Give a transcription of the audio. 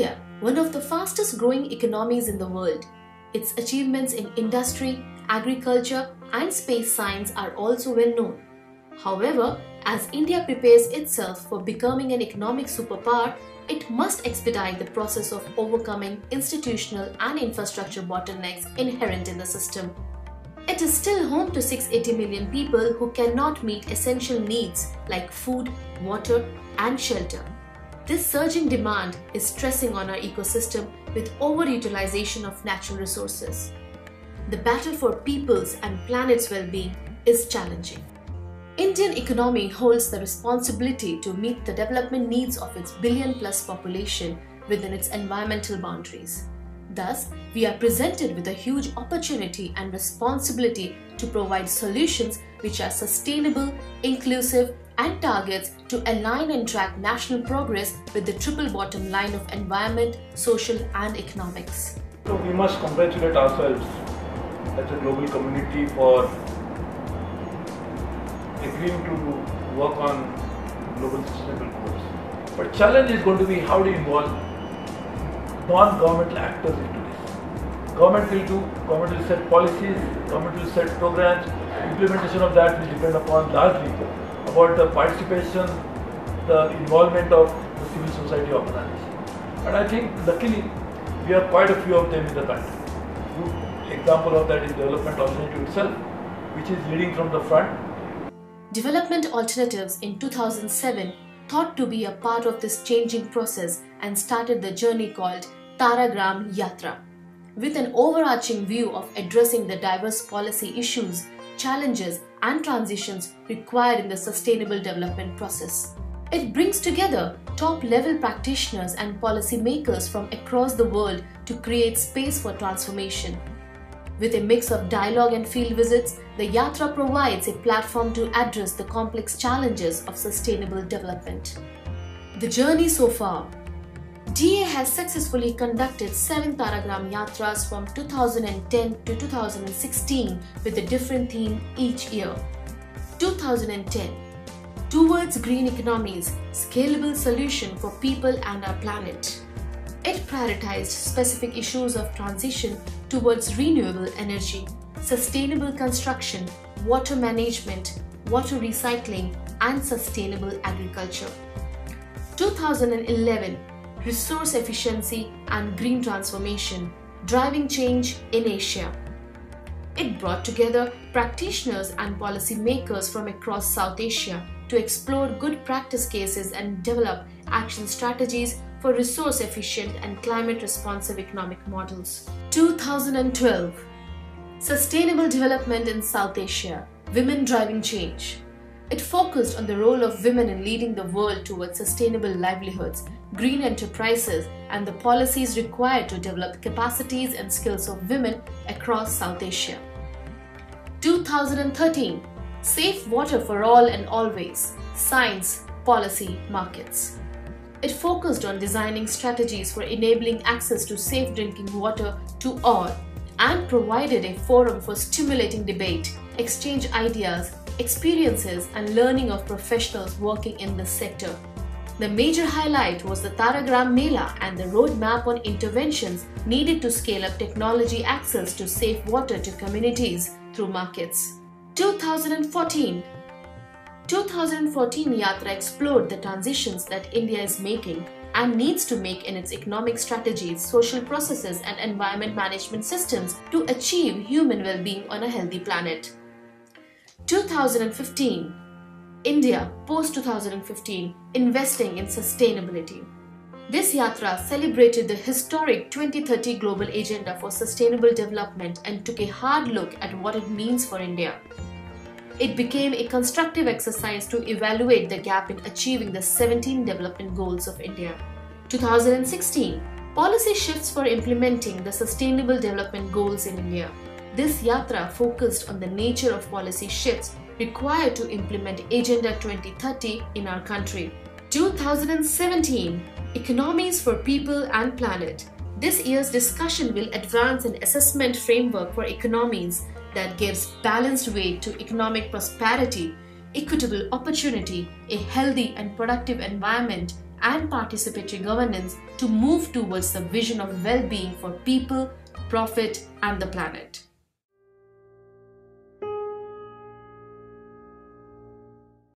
India, one of the fastest growing economies in the world, its achievements in industry, agriculture, and space science are also well known. However, as India prepares itself for becoming an economic superpower, it must expedite the process of overcoming institutional and infrastructure bottlenecks inherent in the system. It is still home to 680 million people who cannot meet essential needs like food, water, and shelter. This surging demand is stressing on our ecosystem with overutilization of natural resources. The battle for people's and planet's well-being is challenging. Indian economy holds the responsibility to meet the development needs of its billion plus population within its environmental boundaries. Thus, we are presented with a huge opportunity and responsibility to provide solutions which are sustainable, inclusive, and targets to align and track national progress with the triple bottom line of environment, social, and economics. So we must congratulate ourselves as a global community for agreeing to work on global sustainable goals. But challenge is going to be how to involve non-governmental actors into this. Government will do, government will set policies, government will set programs, implementation of that will depend upon largely about the participation, the involvement of the civil society organizations. And I think luckily we have quite a few of them in the country. Good example of that is Development Alternative itself, which is leading from the front. Development Alternatives in 2007 thought to be a part of this changing process and started the journey called Taragram Yatra. With an overarching view of addressing the diverse policy issues, challenges, and transitions required in the sustainable development process. It brings together top level practitioners and policymakers from across the world to create space for transformation. With a mix of dialogue and field visits, the Yatra provides a platform to address the complex challenges of sustainable development. The journey so far DA has successfully conducted seven Taragram Yatras from 2010 to 2016 with a different theme each year. 2010 Towards Green Economies Scalable Solution for People and Our Planet. It prioritized specific issues of transition towards renewable energy, sustainable construction, water management, water recycling, and sustainable agriculture. 2011 Resource Efficiency and Green Transformation Driving Change in Asia. It brought together practitioners and policymakers from across South Asia to explore good practice cases and develop action strategies for resource efficient and climate responsive economic models. 2012 Sustainable Development in South Asia Women Driving Change. It focused on the role of women in leading the world towards sustainable livelihoods, green enterprises, and the policies required to develop capacities and skills of women across South Asia. 2013 Safe Water for All and Always Science, Policy, Markets. It focused on designing strategies for enabling access to safe drinking water to all and provided a forum for stimulating debate, exchange ideas, experiences, and learning of professionals working in this sector. The major highlight was the Taragram Mela and the roadmap on interventions needed to scale up technology access to safe water to communities through markets. 2014 2014 Yatra explored the transitions that India is making and needs to make in its economic strategies, social processes, and environment management systems to achieve human well being on a healthy planet. 2015 India post 2015 investing in sustainability. This yatra celebrated the historic 2030 global agenda for sustainable development and took a hard look at what it means for India. It became a constructive exercise to evaluate the gap in achieving the 17 development goals of India. 2016 Policy shifts for implementing the Sustainable Development Goals in India. This yatra focused on the nature of policy shifts required to implement Agenda 2030 in our country. 2017 Economies for People and Planet. This year's discussion will advance an assessment framework for economies that gives balanced weight to economic prosperity, equitable opportunity, a healthy and productive environment, and participatory governance to move towards the vision of well being for people, profit, and the planet.